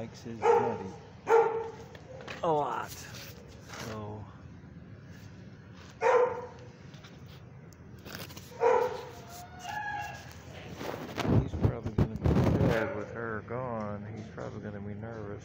likes his daddy a lot. So. He's probably going to be sad with her gone. He's probably going to be nervous.